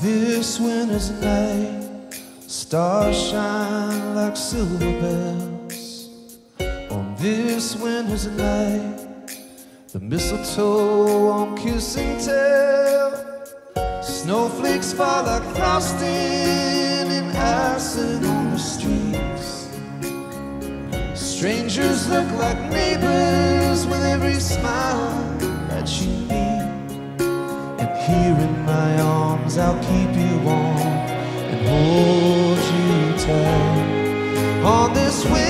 This winter's night, stars shine like silver bells. On this winter's night, the mistletoe won't kiss and tell. Snowflakes fall like frosting and acid on the streets. Strangers look like neighbors with every smile that you meet. And here in my arms, I'll warm and hold you tight. On this winter's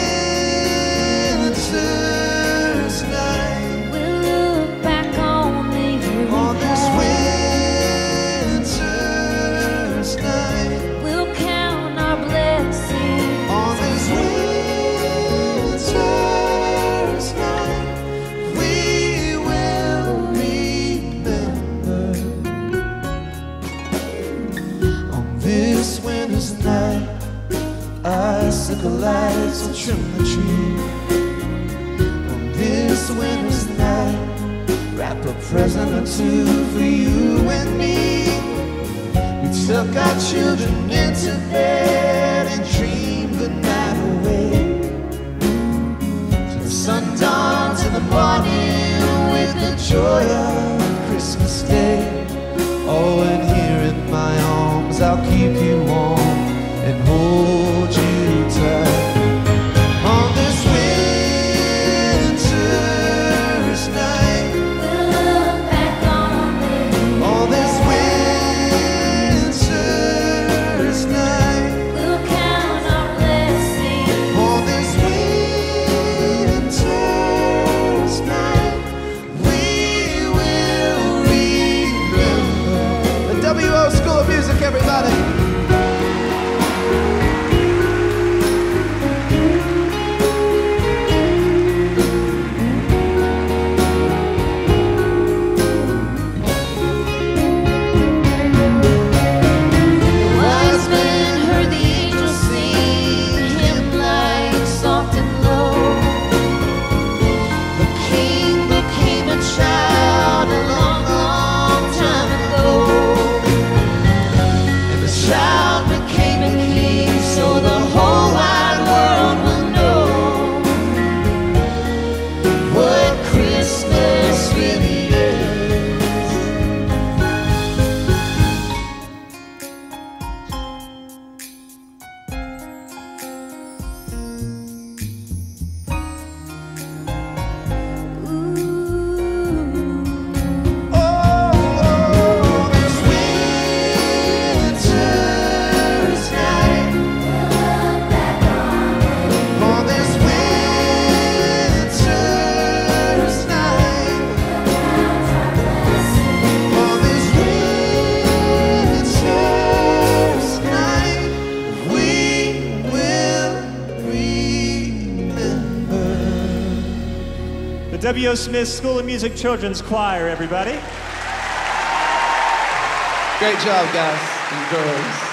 icicle lights will trim the tree. On this winter's night, wrap a present or two for you and me. We took our children into bed and dreamed the night away. Till the sun dawns in the morning with the joy of Christmas Day. Oh, and here in my arms, I'll keep you The W.O. Smith School of Music Children's Choir, everybody. Great job, guys and girls.